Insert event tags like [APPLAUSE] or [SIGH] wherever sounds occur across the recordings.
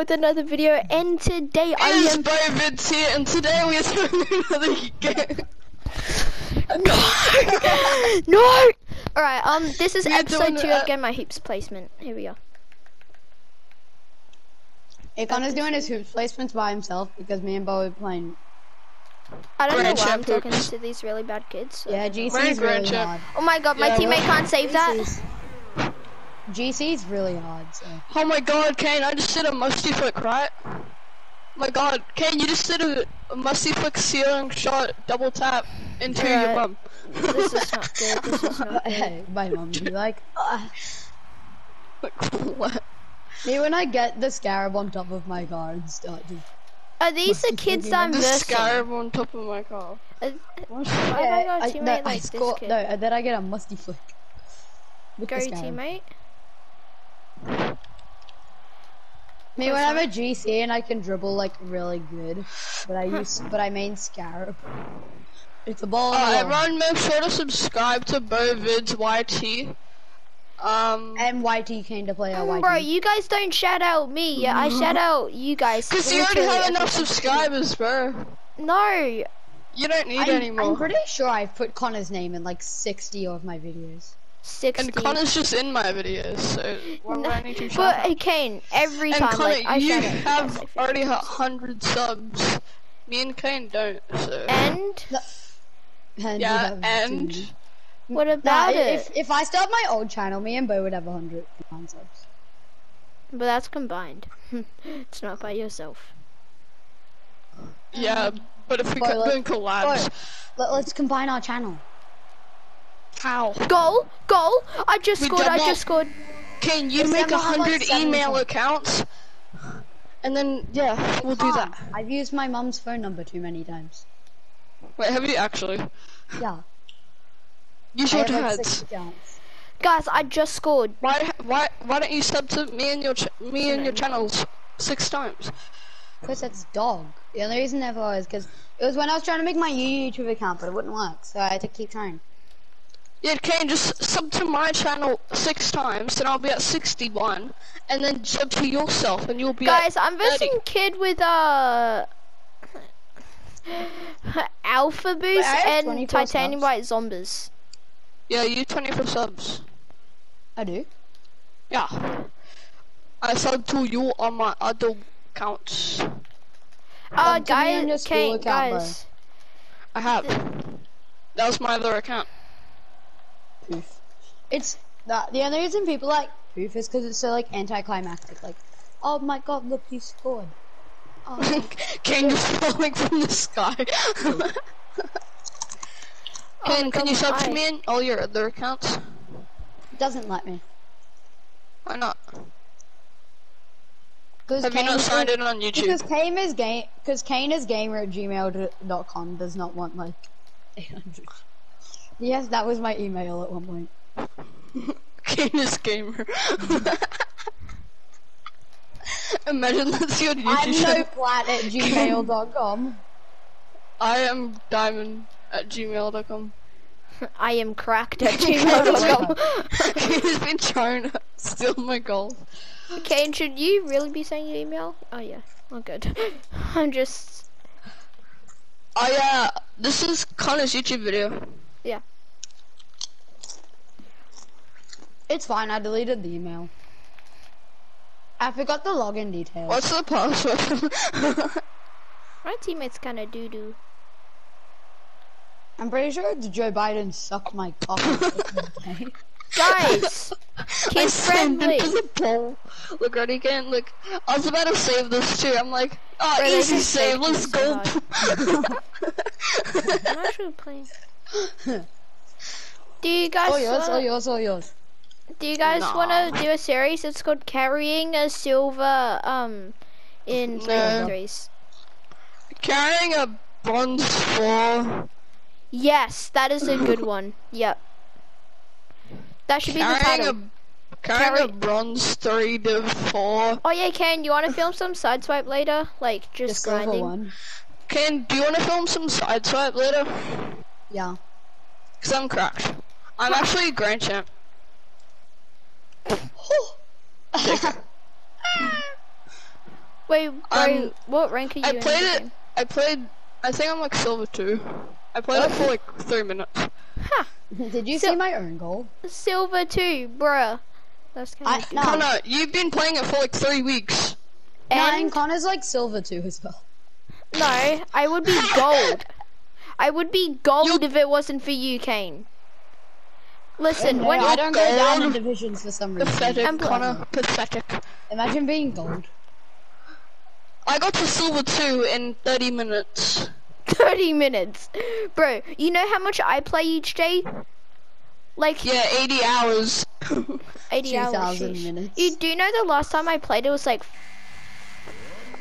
with another video, and today I It is am. David's here, and today we are starting [LAUGHS] another game. No! [LAUGHS] no! Alright, um, this is We are episode two uh, of Get My Heaps placement. Here we go. Akon's doing his hoops placements by himself because me and Bo are playing. I don't know why I'm champ talking to these really bad kids. so- Yeah, GC is really champ. hard. Oh my god, my Yeah, teammate well, can't save that. GC's GC's really hard. So. Oh my god, Kane, I just did a musty flick, right? my god, Kane, you just did a, a musty flick ceiling shot, double tap into your Alright. bum. This is not good. This is [LAUGHS] not good. Hey, [LAUGHS] my mom be like, "Ugh." Like, what? me when I get the scarab on top of my car and start to. Are these the [LAUGHS] kids I'm The versing? scarab on top of my car. Uh, What? Why have I got a I, teammate no, I like score, this kid? no, and then I get a musty flick. With Go the teammate. Me Go when I'm a GC and I can dribble like really good, but I use, but I main scarab. It's a ball. Uh, everyone make sure to subscribe to BoVids YT. Um, And YT came to play our YT. Bro, you guys don't shout out me. Yeah, I shout out you guys. cause you already have enough subscribers, bro. No, You don't need I'm, any more. I'm pretty sure I've put Connor's name in like 60 of my videos. Sixty. And Connor's just in my videos, so why would I need to shout But out? hey, Kane, every And time Connor, like I you shout you have I already like had 100 subs. Me and Kane don't, so. And And yeah, and. two. what about if, it? if I start my old channel, me and Bo would have 100 subs. But that's combined. [LAUGHS] it's not by yourself. Yeah, but if we Boy, kept let- doing collabs. Let, let's combine our channel. How? Goal, goal! I just We scored. I just scored. Can you If make a someone has, like, email accounts? And then, yeah, we'll do that. Ah, I've used my mum's phone number too many times. Wait, have you actually? Yeah. Use I your have like dads. Guys, I just scored. Why, why, why don't you sub to me and your, ch me and your channels six times? Because that's dog. The only reason that was because it was when I was trying to make my YouTube account, but it wouldn't work, so I had to keep trying. Yeah, Kane, just sub to my channel six times, and I'll be at 61, and then sub to yourself, and you'll be at Guys, I'm 30. versing kid with uh [LAUGHS] Alpha Boost I and Titanium subs. White Zombas. Yeah, you 24 subs. I do. Yeah. I sub to you on my other accounts. Uh, Sub to me guys, school okay, account, bro. guys. I have. That was my other account. Poof. It's the the only reason people like poof is because it's so like anticlimactic. Like, oh my god, look, you scored. Oh, [LAUGHS] Kane just [LAUGHS] falling from the sky. [LAUGHS] Kane, oh my can you sub to me in all your other accounts? it doesn't let me. Why not? Because Have you not signed in on YouTube? Because Kane is game. Because Kane is gamer at gmail.com does not want like 800. Yes, that was my email at one point. [LAUGHS] Kane is gamer. [LAUGHS] Imagine that's your YouTube I'm YouTube no channel. flat at gmail.com. [LAUGHS] I am diamond at gmail.com. I am cracked at gmail.com. He's been trying to steal my gold. Kane, should you really be saying your email? Oh yeah, oh good. I'm just Oh yeah, this is Connor's YouTube video. It's fine. I deleted the email. I forgot the login details. What's the password? [LAUGHS] my teammates kind of doo doo. I'm pretty sure it's Joe Biden sucked my cock. [LAUGHS] Guys, [LAUGHS] I kid slammed friendly. into the pole. Look, ready again? Look, I was about to save this too. I'm like, oh, Bro, they easy save. saved Let's go. I'm actually playing. Do you guys all yours, all wanna, yours, all yours. do you guys Nah. want to do a series? It's called Carrying a Silver um in No. Flavor Carrying a bronze four. Yes, that is a good one. Yep. That should be the Carrying title. a carrying Carry- a bronze three to four. Oh yeah, Ken, you want to film some sideswipe later? Like The just silver grinding. one. Ken, do you want to film some sideswipe later? Yeah. Cause I'm cracked. I'm actually a grand champ. [LAUGHS] Wait, bro, Um, what rank are you I in? played the it. game? I played. I think I'm like silver two. I played it for like three minutes. Ha! [LAUGHS] Did you So- see my earn goal? Silver two, bruh. That's kind I of no, Connor, you've been playing it for like three weeks. no, and And Connor's like silver too as well. no, I would be [LAUGHS] gold. I would be gold You- if it wasn't for you, Kane. Listen, No, when I don't go down in divisions for some reason. Pathetic, I'm Connor. Pathetic. Imagine being gold. I got to silver two in 30 minutes. 30 minutes, bro. You know how much I play each day? Like Yeah, 80 hours. 80 hours. minutes. You do know the last time I played it was like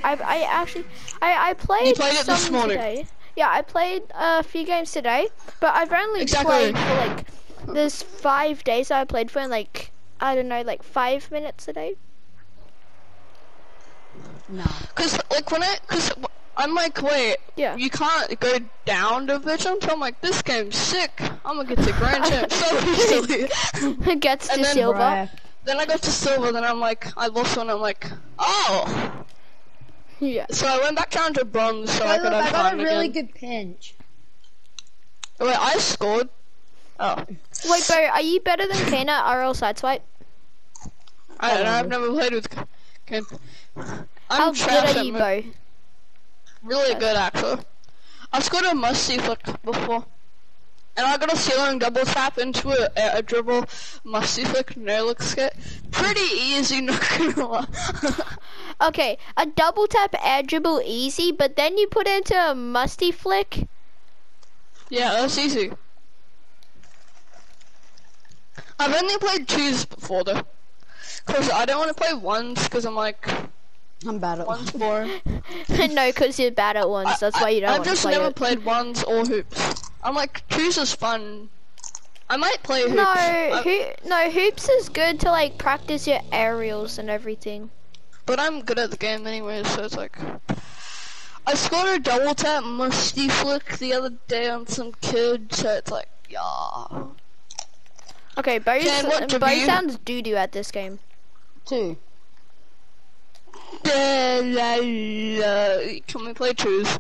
I I actually I I played, played it this morning. today. Yeah, I played a few games today, but I've only Exactly. played for like there's 5 days I played for in like I don't know, like 5 minutes a day. No. Cause like when I, cause I'm like, wait, Yeah. you can't go down division. So I'm like, this game's sick. I'm gonna get to grand champ so [LAUGHS] easily. It [LAUGHS] gets to then- silver. Bruh. then I got to silver. Then I'm like, I lost one. I'm like, oh. Yeah. So I went back down to bronze so I Hey, could look, I got a really again. good pinch. Wait, I scored. Oh, Wait, bro, are you better than Kane at [LAUGHS] RL Sideswipe? I don't know. I've um. never played with. Ken. I'm How good trash are you, mo- bro? Really good, actually. I've scored a musty flick before. And I got a ceiling double tap into a, a, a dribble musty flick no look skit. Pretty easy, not gonna lie. [LAUGHS] Okay, a double tap air dribble easy, but then you put it into a musty flick. yeah, that's easy. I've only played twos before though. Cause I don't want to play ones because I'm like, I'm bad at one's boring. [LAUGHS] no, because you're bad at ones. That's why you don't play. I've want to just play never it. played ones or hoops. I'm like, twos is fun. I might play hoops. No, I- hoo- no, hoops is good to like practice your aerials and everything. But I'm good at the game anyway, so it's like. I scored a double tap musty flick the other day on some kid, so it's like, yeah. Okay, Bo, Ken, what Bo debut? sounds doo doo at this game. Two. Da, la, la. Can we play twos?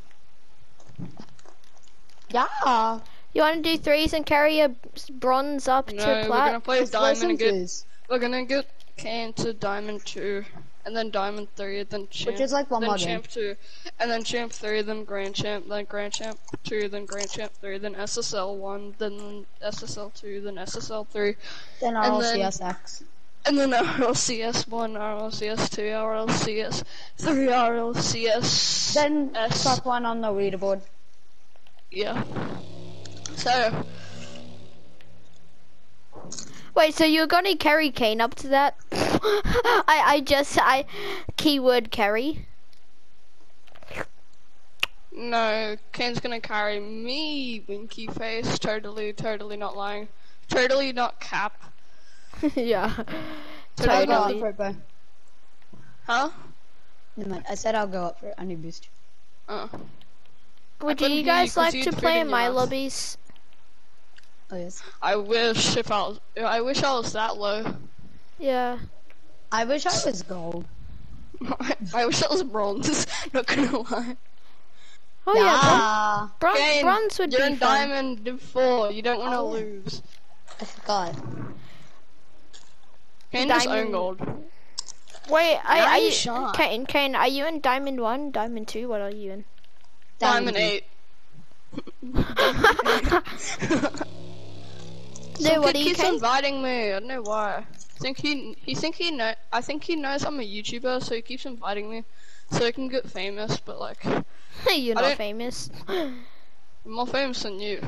Yeah. You want to do threes and carry a bronze up No, to we're gonna play diamond and get. We're gonna get Kane to diamond two, and then diamond three, then champ. Which is like one then more game. champ two, and then champ three, then grand champ, then grand champ two, then grand champ three, then SSL one, then SSL two, then SSL three, Then And then- and then RLCS one, RLCS two, RLCS three, RLCS. Then S. top one on the leaderboard. Yeah. So Wait, so you're gonna carry Kane up to that? [GASPS] I I just I keyword carry. no, Kane's gonna carry me, winky face. Totally, totally not lying. Totally not cap. [LAUGHS] yeah. I'll go up Totally. for it, bro. Huh? Never mind. I said I'll go up for it. I need boost. Oh. Would you hear you guys 'cause like to play in in my mouth. lobbies? Oh yes. I wish if I was, I wish I was that low. Yeah. I wish I was gold. [LAUGHS] I wish I was bronze. [LAUGHS] Not gonna lie. Oh yeah, yeah. bron- bron- Kane, bronze would you're be in fun. diamond four. You don't want to Oh, lose. I forgot. Kane just own Diamond- gold. Wait, I, are you, shot. Kane, Kane, are you in diamond one, diamond two? What are you in? Diamond two. eight. [LAUGHS] No, Some what kid keeps Kane? inviting me. I don't know why. I think he he think he know. I think he knows I'm a YouTuber, so he keeps inviting me, so I can get famous. But like, [LAUGHS] You're I not don't- famous. [LAUGHS] more famous than you.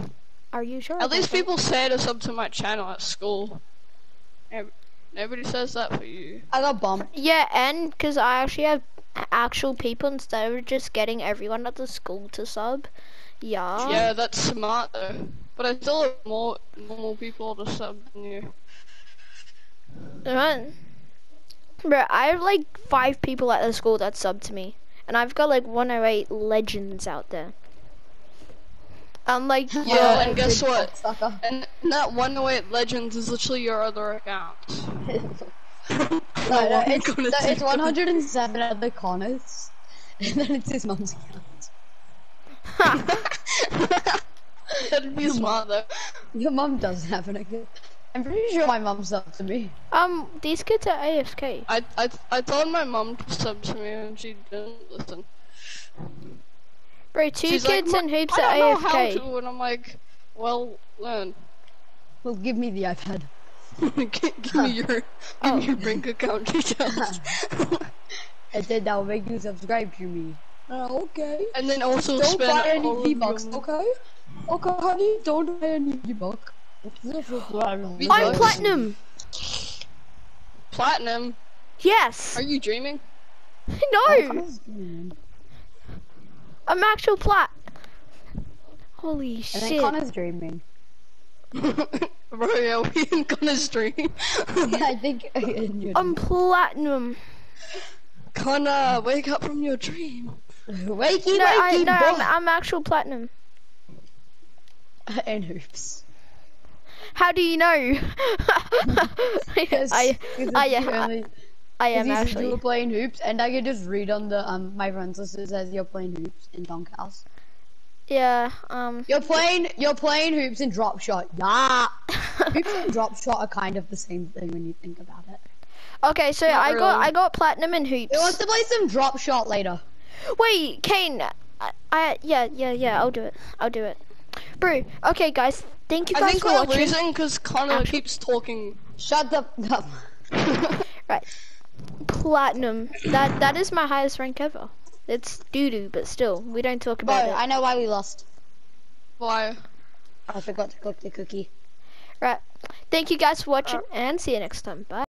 Are you sure? At least that? people say to sub to my channel at school. Ev- Nobody says that for you. I got bumped. Yeah, and because I actually have actual people instead of just getting everyone at the school to sub. Yeah. Yeah, that's smart though. But I still have more normal people to sub than you. Right. Bro, I have like five people at the school that sub to me, and I've got like 108 legends out there. I'm like, [LAUGHS] Yeah, yo, and guess what? Sucker. And that 108 Legends is literally your other account. No, no, I'm it's, no, it's 107 other Connors. [LAUGHS] And then it's his mom's account. [LAUGHS] That'd be smart though. Your mom doesn't have an account. I'm pretty sure my mom subbed to me. Um, these kids are AFK. I I I told my mom to sub to me and she didn't listen. Bro, two She's kids like, in "Ma- hoops I are don't know how AFK. to, and I'm like, well, learn. Well, give me the iPad. [LAUGHS] give, give me your give Oh. me your bank account details. [LAUGHS] And then I'll make you subscribe to me. Oh, okay. and then also Don't spend buy any all of V-Bucks, your- okay? Okay, honey, don't buy a V-Bucks. I'm platinum. Platinum? Yes. Are you dreaming? [LAUGHS] No, I'm actual plat. Holy And then shit. Connor's dreaming. [LAUGHS] Bro, yeah, we ain't gonna stream. I think you're I'm platinum. Connor, wake up from your dream. [LAUGHS] wakey No, I, wakey no, I'm. I'm actual platinum. [LAUGHS] and hoops. How do you know? [LAUGHS] [LAUGHS] Yes, I, I, you I, I am said you were actually. playing hoops, and I could just read on the um my friends list it says you're playing hoops in Dunk House. Yeah. Um. You're playing you're playing hoops and drop shot. Yeah. hoops and drop shot are kind of the same thing when you think about it. Okay, so Not I got really. I got platinum in hoops. Who wants to play some drop shot later? Wait, Kane. I, I yeah yeah yeah. I'll do it. I'll do it. Bro. Okay, guys. Thank you guys I think for we're watching. losing because Connor Actually- keeps talking. Shut the up. [LAUGHS] Right. Platinum. That that is my highest rank ever. It's doo doo, but still, we don't talk Bro, about it. I know why we lost. Why? I forgot to cook the cookie. Right. Thank you guys for watching, and see you next time. Bye.